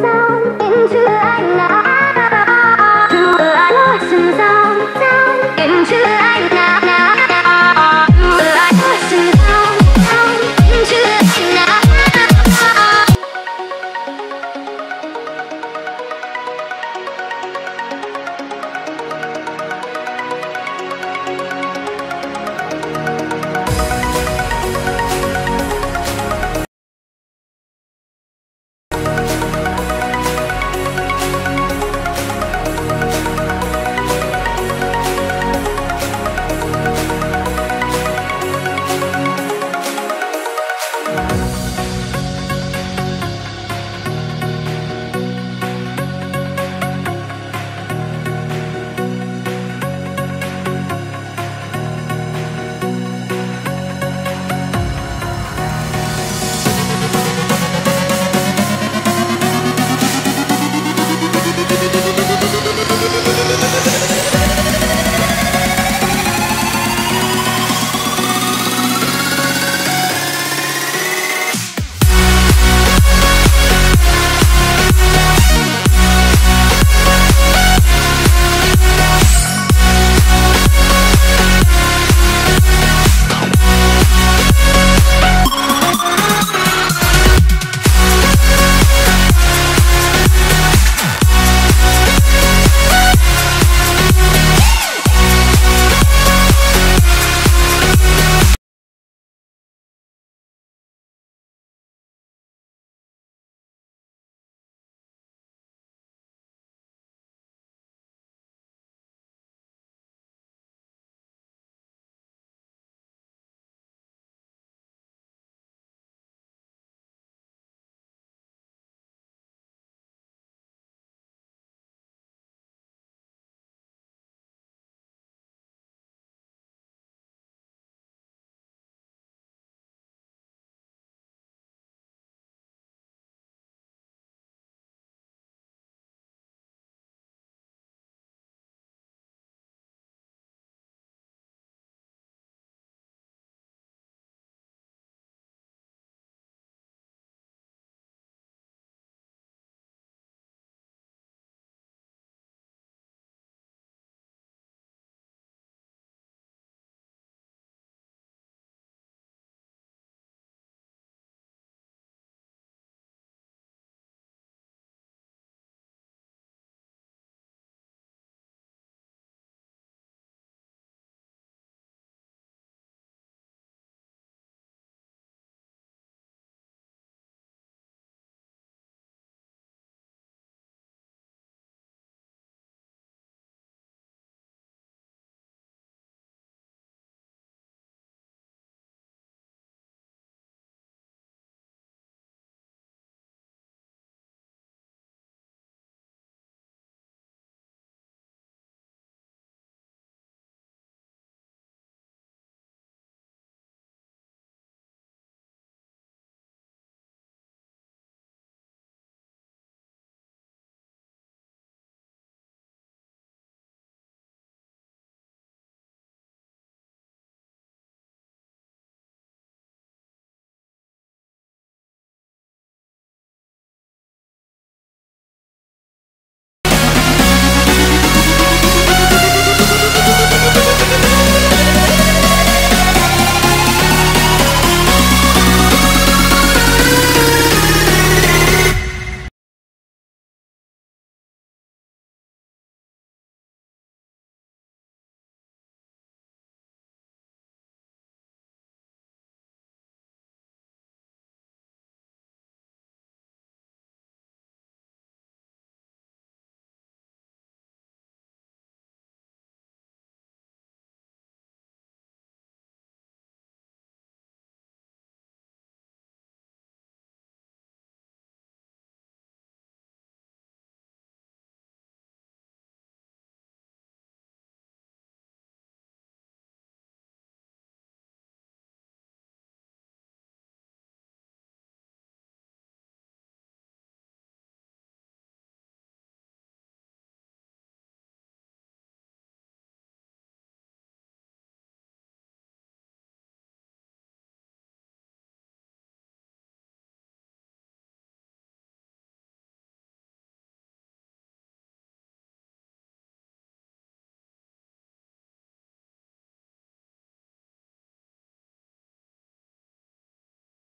在。